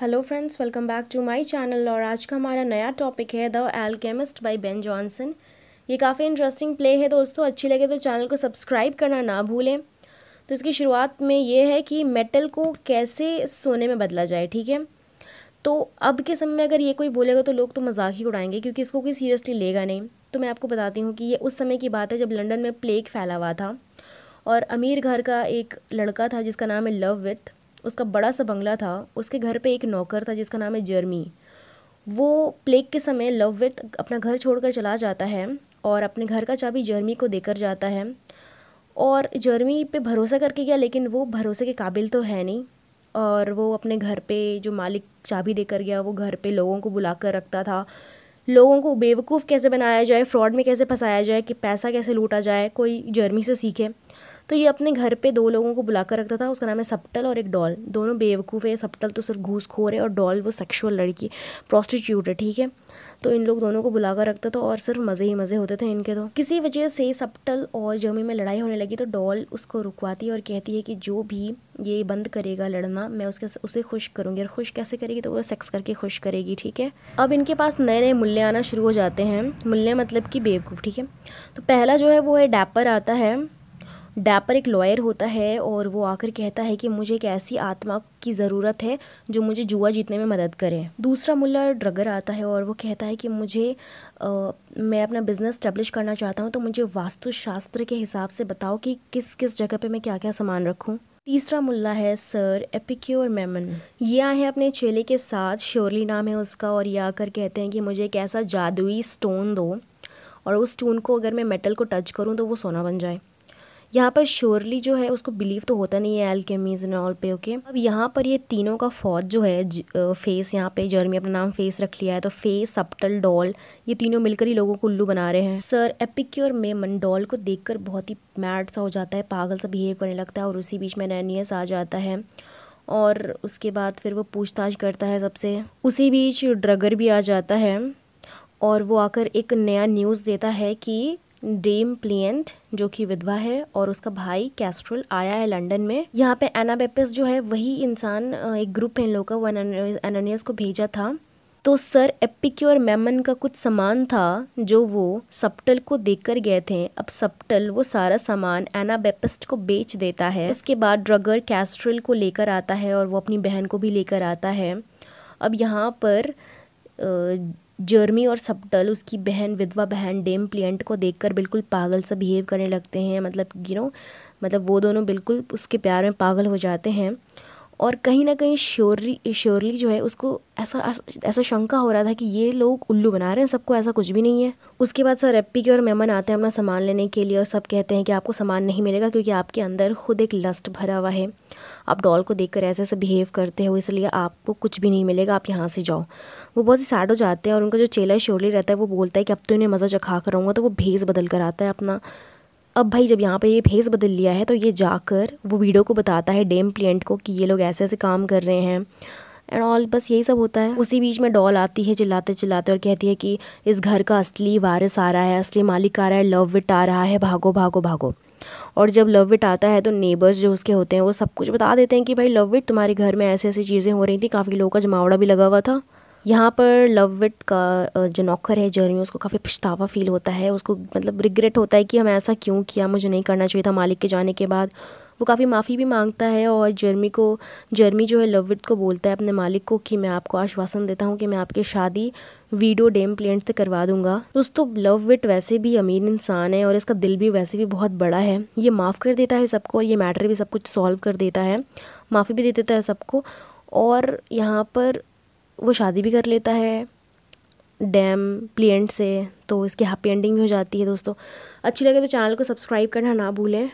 Hello friends welcome back to my channel और आज का हमारा नया टॉपिक है the alchemist by Ben Jonson ये काफ़ी इंटरेस्टिंग प्ले है दोस्तों, अच्छी लगे तो चैनल को सब्सक्राइब करना ना भूलें। तो इसकी शुरुआत में ये है कि मेटल को कैसे सोने में बदला जाए, ठीक है? तो अब के समय में अगर ये कोई बोलेगा तो लोग तो मज़ाक ही उड़ाएँगे क्योंकि इसको कोई सीरियसली लेगा नहीं। तो मैं आपको बताती हूँ कि ये उस समय की बात है जब लंदन में प्लेग फैला हुआ था और अमीर घर का एक लड़का था जिसका नाम है लव विथ उसका बड़ा सा बंगला था, उसके घर पे एक नौकर था जिसका नाम है जर्मी। वो प्लेग के समय लव विथ अपना घर छोड़कर चला जाता है और अपने घर का चाबी जर्मी को देकर जाता है। और जर्मी पे भरोसा करके गया, लेकिन वो भरोसे के काबिल तो है नहीं। और वो अपने घर पे जो मालिक चाबी देकर गया, वो घर पे लोगों को बुला कर रखता था। लोगों को बेवकूफ़ कैसे बनाया जाए, फ्रॉड में कैसे फंसाया जाए, कि पैसा कैसे लूटा जाए, कोई जर्मी से सीखे। तो ये अपने घर पे दो लोगों को बुला कर रखता था, उसका नाम है सप्टल और एक डॉल। दोनों बेवकूफ़ है सप्टल तो सिर्फ़ घूसखोर है और डॉल वो सेक्सुअल लड़की प्रोस्टिट्यूट है, ठीक है? तो इन लोग दोनों को बुला कर रखता था और सिर्फ़ मज़े ही मज़े होते थे इनके तो। किसी वजह से सप्टल और जमी में लड़ाई होने लगी तो डॉल उसको रुकवाती है और कहती है कि जो भी ये बंद करेगा लड़ना, मैं उसके उसे खुश करूँगी। और खुश कैसे करेगी? तो वो सेक्स करके खुश करेगी, ठीक है? अब इनके पास नए नए मूल्य आना शुरू हो जाते हैं। मूल्य मतलब कि बेवकूफ़, ठीक है? तो पहला जो है वो है डैपर आता है। डैपर एक लॉयर होता है और वो आकर कहता है कि मुझे एक ऐसी आत्मा की ज़रूरत है जो मुझे जुआ जीतने में मदद करे। दूसरा मुल्ला ड्रगर आता है और वो कहता है कि मुझे आ, मैं अपना बिज़नेस स्टैब्लिश करना चाहता हूँ तो मुझे वास्तुशास्त्र के हिसाब से बताओ कि किस किस जगह पे मैं क्या क्या सामान रखूँ। तीसरा मुल्ला है सर एपिक्योर मेमन। ये आए हैं अपने चेले के साथ श्योरली नाम है उसका और ये आकर कहते हैं कि मुझे एक ऐसा जादुई स्टोन दो और उस स्टोन को अगर मैं मेटल को टच करूँ तो वो सोना बन जाए। यहाँ पर श्योरली जो है, उसको बिलीव तो होता नहीं है एल्केमीज एंड ऑल पे ओके अब यहाँ पर ये तीनों का फौज जो है फेस यहाँ पे जर्मी अपना नाम फेस रख लिया है तो फेस सप्टल डॉल ये तीनों मिलकर ही लोगों को उल्लू बना रहे हैं। सर एपिक्योर में डॉल को देखकर बहुत ही मैड सा हो जाता है, पागल सा बिहेव करने लगता है और उसी बीच में नैनियस आ जाता है और उसके बाद फिर वो पूछताछ करता है सबसे। उसी बीच ड्रगर भी आ जाता है और वो आकर एक नया न्यूज़ देता है कि डेम प्लियंट, जो कि विधवा है, और उसका भाई कैस्ट्रल आया है लंदन में। यहाँ पे एनाबेपिस जो है, वही इंसान एक ग्रुप है इन लोगों का, वो एनोनियस को भेजा था। तो सर एपिक्योर मेमन का कुछ सामान था, जो वो सप्टल को देकर गए थे। अब सप्टल, वो सारा सामान एनाबेपिस्ट को बेच देता है। उसके बाद ड्रगर कैस्ट्रल को लेकर आता है, और वो अपनी बहन को भी लेकर आता है। अब यहाँ पर जर्मी और सप्टल उसकी बहन, विधवा बहन, डेम प्लियंट को देखकर बिल्कुल पागल सा बिहेव करने लगते हैं। मतलब यू नो मतलब वो दोनों बिल्कुल उसके प्यार में पागल हो जाते हैं। और कहीं ना कहीं श्योरली श्योरली जो है उसको ऐसा ऐसा शंका हो रहा था कि ये लोग उल्लू बना रहे हैं, सबको ऐसा कुछ भी नहीं है। उसके बाद सर एप्पी के और मेमन आते हैं अपना सामान लेने के लिए और सब कहते हैं कि आपको सामान नहीं मिलेगा क्योंकि आपके अंदर खुद एक लस्ट भरा हुआ है। आप डॉल को देख ऐसे ऐसे बिहेव करते हो, इसलिए आपको कुछ भी नहीं मिलेगा, आप यहाँ से जाओ। वो बहुत ही सैड हो जाते हैं और उनका जो चेला श्योरली रहता है, वो बोलता है कि अब तो इन्हें मज़ा चखा कर रहूँगा तो वो भेज बदल कर आता है अपना। अब भाई जब यहाँ पे ये फेस बदल लिया है तो ये जाकर वो वीडियो को बताता है डेम प्लेंट को कि ये लोग ऐसे ऐसे काम कर रहे हैं। एंड ऑल बस यही सब होता है। उसी बीच में डॉल आती है, चिल्लाते चिल्लाते और कहती है कि इस घर का असली वारिस आ रहा है, असली मालिक आ रहा है लव विट आ रहा है, भागो भागो भागो। और जब लव विट आता है तो नेबर्स जो उसके होते हैं, वो सब कुछ बता देते हैं कि भाई लव विट तुम्हारे घर में ऐसी ऐसी चीज़ें हो रही थी, काफ़ी लोगों का जमावड़ा भी लगा हुआ था। यहाँ पर लव विट का जो नौकर है जर्मी उसको काफ़ी पछतावा फील होता है, उसको मतलब रिग्रेट होता है कि हम ऐसा क्यों किया, मुझे नहीं करना चाहिए था मालिक के जाने के बाद। वो काफ़ी माफ़ी भी माँगता है और जर्मी को जर्मी जो है लव विट को बोलता है अपने मालिक को कि मैं आपको आश्वासन देता हूँ कि मैं आपकी शादी वीडियो डेम प्लेंट से करवा दूँगा। दोस्तों, लव विट वैसे भी अमीर इंसान है और इसका दिल भी वैसे भी बहुत बड़ा है। ये माफ़ कर देता है सबको और ये मैटर भी सब कुछ सॉल्व कर देता है। माफ़ी भी दे देता है सबको और यहाँ पर वो शादी भी कर लेता है डैम प्लियंट से तो इसकी हैप्पी एंडिंग भी हो जाती है दोस्तों। अच्छी लगे तो चैनल को सब्सक्राइब करना ना भूलें।